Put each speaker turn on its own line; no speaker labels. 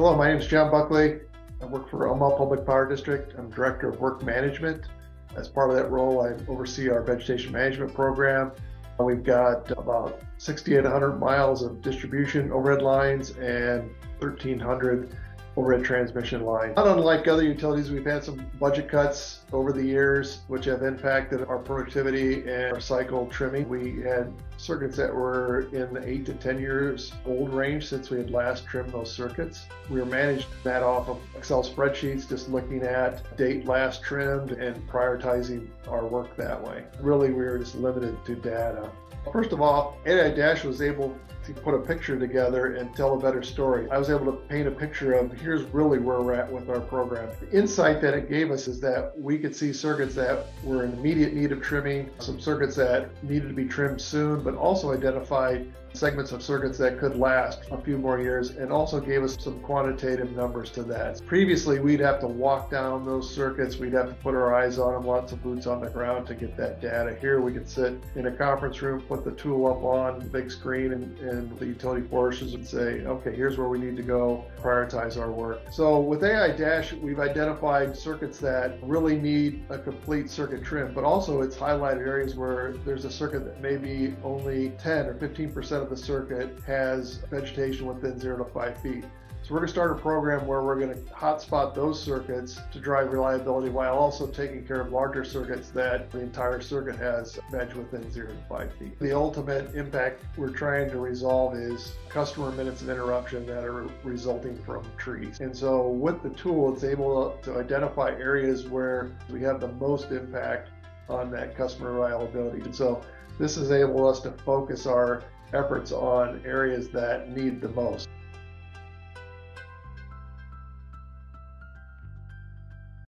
Hello, my name is John Buckley. I work for Omaha Public Power District. I'm Director of Work Management. As part of that role, I oversee our vegetation management program. We've got about 6,800 miles of distribution overhead lines and 1,300 overhead transmission line. Not unlike other utilities, we've had some budget cuts over the years, which have impacted our productivity and our cycle trimming. We had circuits that were in the eight to 10 years old range since we had last trimmed those circuits. We were managing that off of Excel spreadsheets, just looking at date last trimmed and prioritizing our work that way. Really, we were just limited to data. First of all, AiDash was able to put a picture together and tell a better story. I was able to paint a picture of here's really where we're at with our program. The insight that it gave us is that we could see circuits that were in immediate need of trimming, some circuits that needed to be trimmed soon, but also identified segments of circuits that could last a few more years and also gave us some quantitative numbers to that. Previously, we'd have to walk down those circuits, we'd have to put our eyes on them, lots of boots on the ground to get that data. Here, we could sit in a conference room, put the tool up on the big screen and, and the utility forces and say, okay, here's where we need to go, prioritize our work. So with AiDash, we've identified circuits that really need a complete circuit trim, but also it's highlighted areas where there's a circuit that maybe only 10 or 15% of the circuit has vegetation within zero to five feet. So we're going to start a program where we're going to hotspot those circuits to drive reliability while also taking care of larger circuits that the entire circuit has veg within zero to five feet. The ultimate impact we're trying to resolve is customer minutes of interruption that are resulting from trees. And so with the tool, it's able to identify areas where we have the most impact on that customer reliability. And so this has enabled us to focus our efforts on areas that need the most.